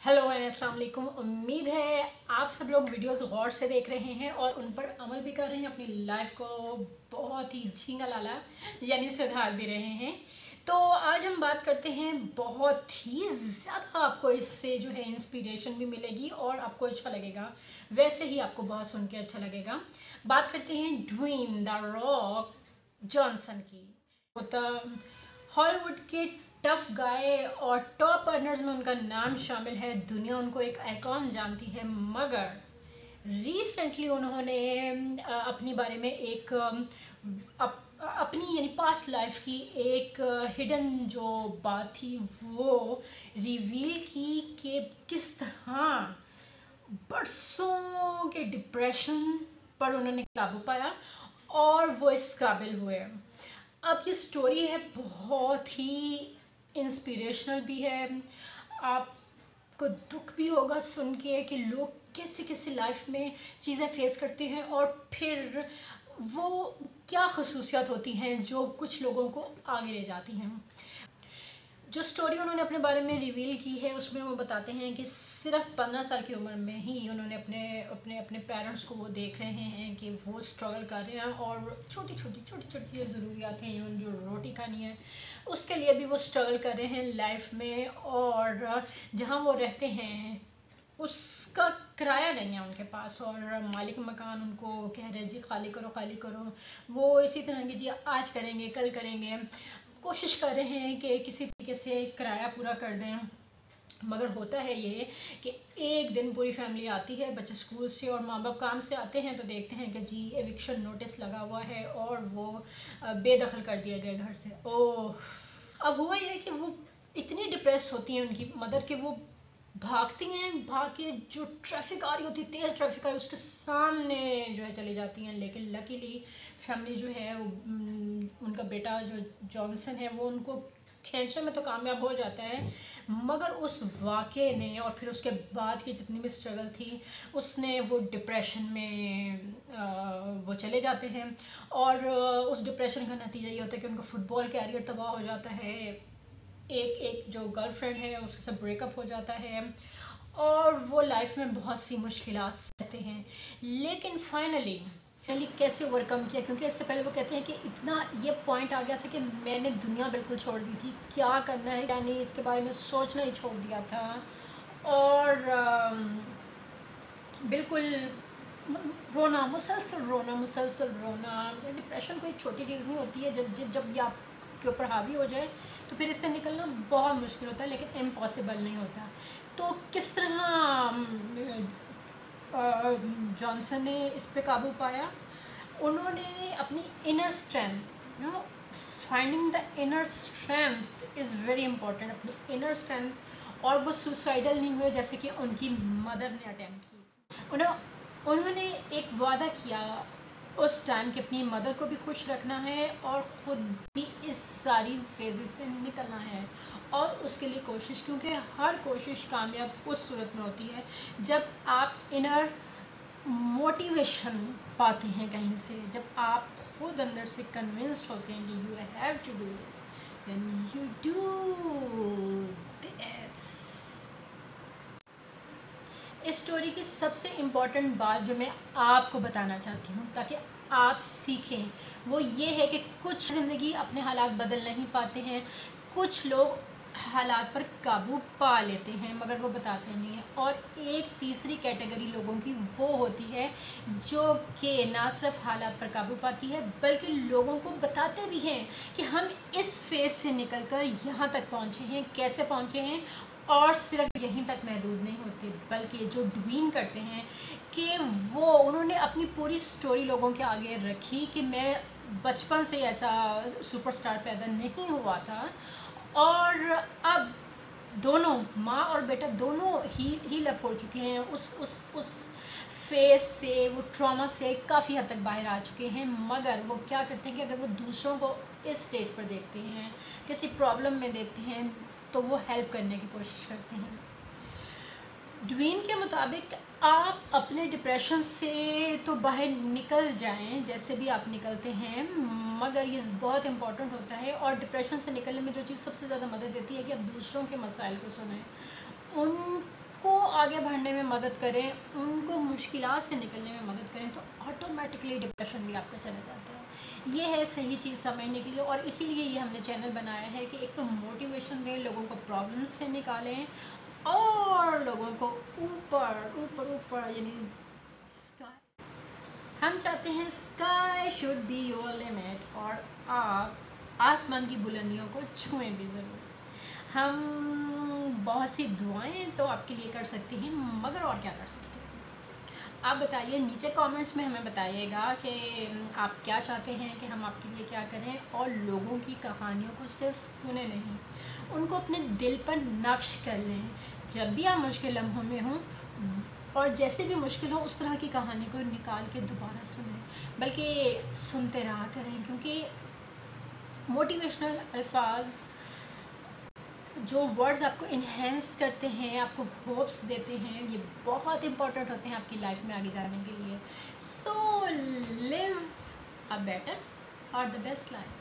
Hello अस्सलाम वालेकुम उम्मीद है आप सब लोग वीडियोस गौर से देख रहे हैं और उन पर अमल भी कर रहे हैं, अपनी लाइफ को बहुत ही झींगा लाला यानी सुधार भी रहे हैं। तो आज हम बात करते हैं बहुत ही ज़्यादा आपको इससे जो है इंस्पिरेशन भी मिलेगी और आपको अच्छा लगेगा। वैसे ही आपको बहुत सुन के अच्छा लगेगा। बात करते हैं ड्वीन द रॉक जॉनसन की। तो हॉलीवुड के टफ गाय और टॉप अर्नर्स में उनका नाम शामिल है। दुनिया उनको एक आइकॉन जानती है मगर रिसेंटली उन्होंने अपनी बारे में एक अप, अपनी यानी पास्ट लाइफ की एक हिडन जो बात थी वो रिवील की कि किस तरह बरसों के डिप्रेशन पर उन्होंने काबू पाया और वो इस काबिल हुए। अब ये स्टोरी है बहुत ही इंस्पिरेशनल भी है। आपको दुख भी होगा सुन के कि लोग कैसे कैसे लाइफ में चीज़ें फेस करते हैं और फिर वो क्या खसूसियात होती हैं जो कुछ लोगों को आगे ले जाती हैं। जो स्टोरी उन्होंने अपने बारे में रिवील की है, उसमें वो बताते हैं कि सिर्फ़ पंद्रह साल की उम्र में ही उन्होंने अपने अपने अपने पेरेंट्स को वो देख रहे हैं कि वो स्ट्रगल कर रहे हैं और छोटी छोटी छोटी छोटी जो ज़रूरियात हैं, जो रोटी खानी है उसके लिए भी वो स्ट्रगल कर रहे हैं लाइफ में और जहाँ वो रहते हैं, उसका किराया नहीं है उनके पास और मालिक मकान उनको कह रहे जी, खाली करो खाली करो। वो इसी तरह की, जी, आज करेंगे, कल करेंगे। कोशिश कर रहे हैं कि किसी तरीके से किराया पूरा कर दें। मगर होता है ये कि एक दिन पूरी फैमिली आती है, बच्चे स्कूल से और माँ बाप काम से आते हैं तो देखते हैं कि जी एविक्शन नोटिस लगा हुआ है और वो बेदखल कर दिया गया घर से। ओह, अब हुआ ये कि वो इतनी डिप्रेस होती हैं उनकी मदर कि वो भागती हैं, भाग के जो ट्रैफ़िक आ रही होती है तेज़ ट्रैफ़िक आ रही, उसके सामने जो है चली जाती हैं। लेकिन लकीली फैमिली जो है वो उनका बेटा जो जॉनसन है, वो उनको खींचने में तो कामयाब हो जाता है। मगर उस वाक़े ने और फिर उसके बाद की जितनी भी स्ट्रगल थी उसने वो डिप्रेशन में आ, वो चले जाते हैं। और उस डिप्रेशन का नतीजा ये होता है कि उनका फुटबॉल कैरियर तबाह हो जाता है। एक एक जो गर्लफ्रेंड है उसके साथ ब्रेकअप हो जाता है। और वो लाइफ में बहुत सी मुश्किल रहते हैं। लेकिन फाइनली फाइनली कैसे ओवरकम किया? क्योंकि इससे पहले वो कहते हैं कि इतना ये पॉइंट आ गया था कि मैंने दुनिया बिल्कुल छोड़ दी थी। क्या करना है? यानी इसके बारे में सोचना ही छोड़ दिया था। और बिल्कुल रोना, मुसलसल रोना मुसलसल रोना। डिप्रेशन कोई छोटी चीज़ नहीं होती है। जब जब ये आप के ऊपर हावी हो जाए तो फिर इससे निकलना बहुत मुश्किल होता है, लेकिन इम्पॉसिबल नहीं होता। तो किस तरह जॉनसन ने इस पर काबू पाया। उन्होंने अपनी inner strength no finding the inner strength is very important अपनी इनर स्ट्रेंथ और वो सुसाइडल नहीं हुए, जैसे कि उनकी मदर ने अटैम्प्ट की उन्होंने एक वादा किया उस टाइम कि अपनी मदर को भी खुश रखना है और ख़ुद भी सारी फेजेस से निकलना है। और उसके लिए कोशिश, क्योंकि हर कोशिश कामयाब उस सूरत में होती है, जब आप इनर मोटिवेशन पाते हैं कहीं से, जब आप खुद अंदर से कन्विंस्ड होते हैं कि you have to do this then you do this इस स्टोरी की सबसे इंपॉर्टेंट बात जो मैं आपको बताना चाहती हूँ, ताकि आप सीखें, वो ये है कि कुछ ज़िंदगी अपने हालात बदल नहीं पाते हैं। कुछ लोग हालात पर काबू पा लेते हैं, मगर वो बताते नहीं हैं। और एक तीसरी कैटेगरी लोगों की वो होती है जो कि ना सिर्फ़ हालात पर काबू पाती है, बल्कि लोगों को बताते भी हैं कि हम इस फ़ेज़ से निकल कर यहाँ तक पहुँचे हैं, कैसे पहुँचे हैं। और सिर्फ़ यहीं तक महदूद नहीं होते, बल्कि जो ड्वीन करते हैं कि वो, उन्होंने अपनी पूरी स्टोरी लोगों के आगे रखी कि मैं बचपन से ऐसा सुपरस्टार पैदा नहीं हुआ था। और अब दोनों, माँ और बेटा दोनों ही ही लप हो चुके हैं। उस उस उस फेस से, वो ट्रॉमा से काफ़ी हद तक बाहर आ चुके हैं। मगर वो क्या करते हैं कि अगर वो दूसरों को इस स्टेज पर देखते हैं, किसी प्रॉब्लम में देखते हैं तो वो हेल्प करने की कोशिश करते हैं। ड्वीन के मुताबिक आप अपने डिप्रेशन से तो बाहर निकल जाएँ, जैसे भी आप निकलते हैं, मगर ये बहुत इंपॉर्टेंट होता है और डिप्रेशन से निकलने में जो चीज़ सबसे ज़्यादा मदद देती है कि आप दूसरों के मसाइल को सुनें। उनको आगे बढ़ने में मदद करें, उनको मुश्किल से निकलने में मदद करें तो ऑटोमेटिकली डिप्रेशन भी आपका चले जाता है। ये है सही चीज़ समझने के लिए और इसीलिए ये हमने चैनल बनाया है कि एक तो मोटिवेशन दें, लोगों को प्रॉब्लम्स से निकालें और लोगों को ऊपर ऊपर ऊपर, यानी स्काई हम चाहते हैं sky should be your limit और आप आसमान की बुलंदियों को छुएँ भी ज़रूर। हम बहुत सी दुआएँ तो आपके लिए कर सकते हैं, मगर और क्या कर सकते हैं? आप बताइए, नीचे कमेंट्स में हमें बताइएगा कि आप क्या चाहते हैं कि हम आपके लिए क्या करें और लोगों की कहानियों को सिर्फ़ सुने नहीं, उनको अपने दिल पर नक्श कर लें। जब भी आप मुश्किल लम्हों में हों, और जैसे भी मुश्किल हो, उस तरह की कहानी को निकाल के दोबारा सुनें, बल्कि सुनते रहा करें, क्योंकि मोटिवेशनल अल्फाज जो वर्ड्स आपको इन्हेंस करते हैं, आपको होप्स देते हैं, ये बहुत इंपॉर्टेंट होते हैं आपकी लाइफ में आगे जाने के लिए। सो लिव अ बेटर और द बेस्ट लाइफ